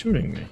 shooting me?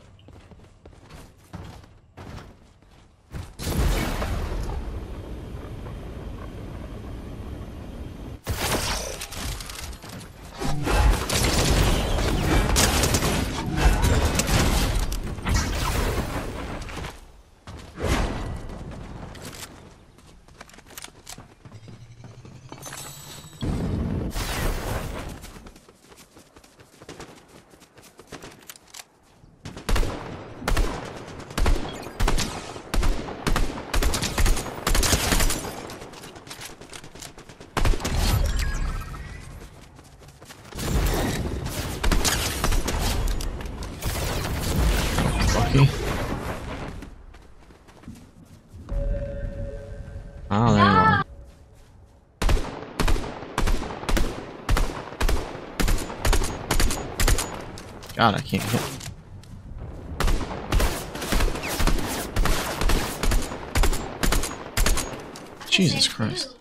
God, I can't hit. Jesus Christ.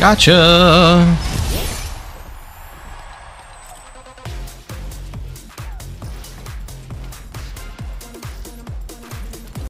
Gotcha.